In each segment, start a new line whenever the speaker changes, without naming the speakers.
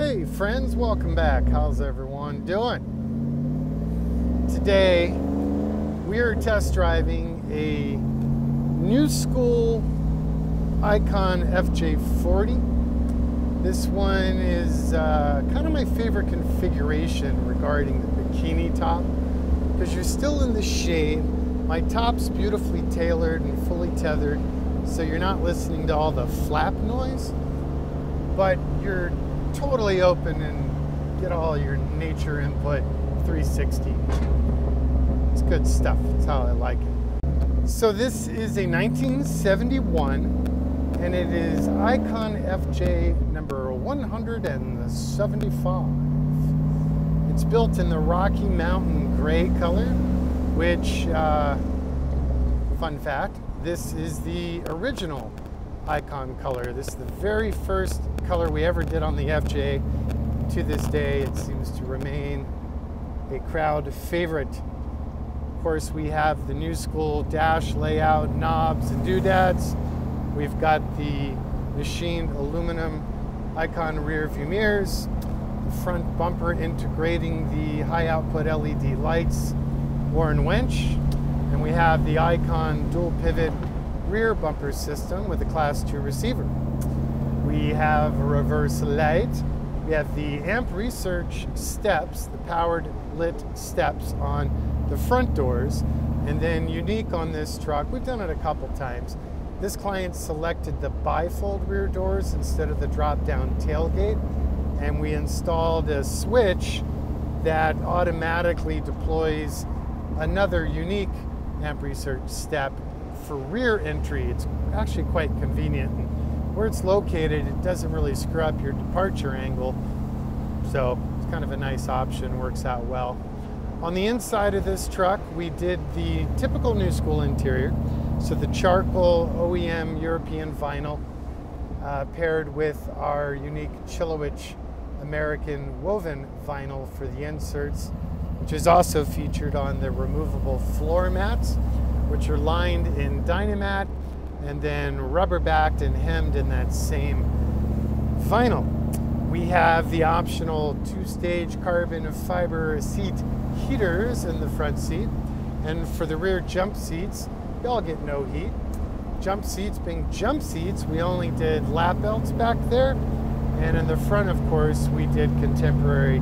Hey friends, welcome back. How's everyone doing? Today we are test driving a new school Icon FJ40. This one is uh, kind of my favorite configuration regarding the bikini top because you're still in the shade. My top's beautifully tailored and fully tethered so you're not listening to all the flap noise, but you're totally open and get all your nature input 360. It's good stuff. That's how I like it. So this is a 1971 and it is Icon FJ number 175. It's built in the Rocky Mountain gray color, which, uh, fun fact, this is the original icon color. This is the very first color we ever did on the FJ. To this day, it seems to remain a crowd favorite. Of course, we have the new school dash layout, knobs and doodads. We've got the machined aluminum icon rear view mirrors, the front bumper integrating the high output LED lights, Warn winch, and we have the Icon dual pivot rear bumper system with a class 2 receiver. We have a reverse light. We have the AMP Research steps, the powered lit steps on the front doors. And then unique on this truck, we've done it a couple times. This client selected the bifold rear doors instead of the drop down tailgate. And we installed a switch that automatically deploys another unique amp research step for rear entry. It's actually quite convenient. And where it's located, it doesn't really screw up your departure angle. So it's kind of a nice option, works out well. On the inside of this truck, we did the typical new school interior. So the charcoal OEM European vinyl uh, paired with our unique Chilewich American woven vinyl for the inserts which is also featured on the removable floor mats, which are lined in Dynamat and then rubber backed and hemmed in that same vinyl. We have the optional two stage carbon fiber seat heaters in the front seat. And for the rear jump seats, y'all get no heat. Jump seats being jump seats, we only did lap belts back there. And in the front, of course, we did contemporary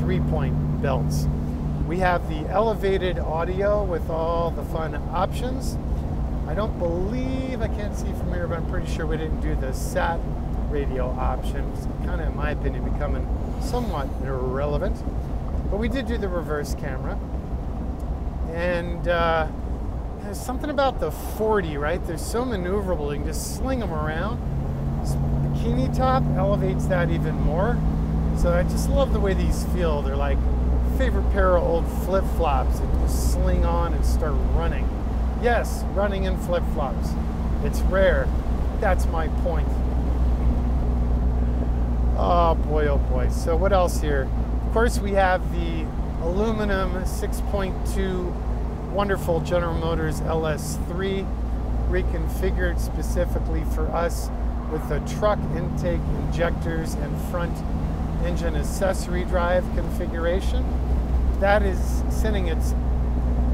three point belts. We have the elevated audio with all the fun options. I don't believe, I can't see from here, but I'm pretty sure we didn't do the sat radio option. Kind of, in my opinion, becoming somewhat irrelevant. But we did do the reverse camera. And uh, there's something about the 40, right? They're so maneuverable, you can just sling them around. This bikini top elevates that even more. So I just love the way these feel. They're like favorite pair of old flip flops and just sling on and start running. Yes, running in flip flops. It's rare. That's my point. Oh boy, oh boy. So, what else here? Of course, we have the aluminum 6.2 wonderful General Motors LS3 reconfigured specifically for us with the truck intake injectors and front engine accessory drive configuration that is sending its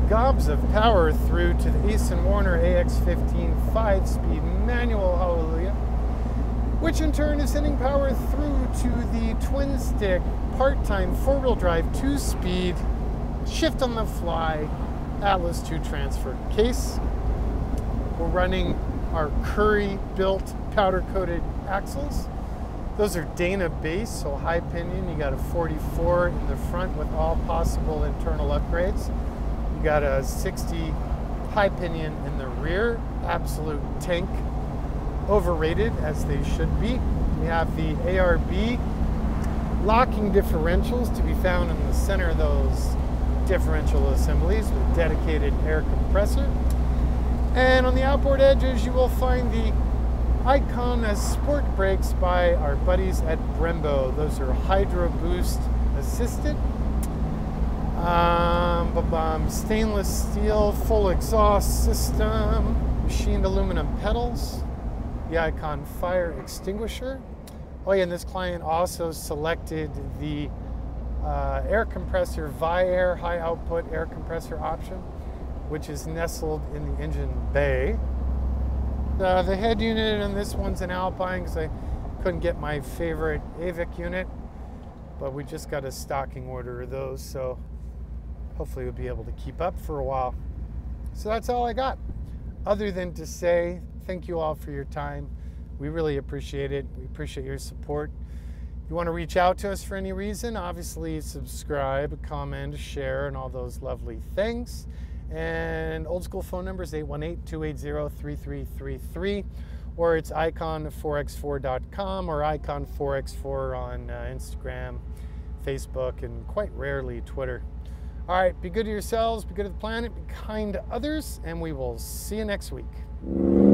gobs of power through to the Aisin Warner AX15 5 speed manual, hallelujah, which in turn is sending power through to the twin stick part time four wheel drive two speed shift on the fly Atlas 2 transfer case. We're running our Currie built powder coated axles those are Dana base, so high pinion. You got a 44 in the front with all possible internal upgrades. You got a 60 high pinion in the rear, absolute tank, overrated as they should be. We have the ARB locking differentials to be found in the center of those differential assemblies with dedicated air compressor. And on the outboard edges, you will find the Icon as sport brakes by our buddies at Brembo. Those are Hydro Boost assisted. Um, stainless steel full exhaust system, machined aluminum pedals, the Icon fire extinguisher, Oh yeah, and this client also selected the uh, air compressor Viair high output air compressor option, which is nestled in the engine bay. Uh, the head unit on this one's an Alpine because I couldn't get my favorite AVIC unit, but we just got a stocking order of those, so hopefully we'll be able to keep up for a while. So that's all I got, other than to say thank you all for your time. We really appreciate it. We appreciate your support If you want to reach out to us for any reason, obviously subscribe, comment, share, and all those lovely things. And old school phone number is 818 280 3333, or it's icon4x4.com or icon4x4 on uh, Instagram, Facebook, and quite rarely Twitter. All right, be good to yourselves, be good to the planet, be kind to others, and we will see you next week.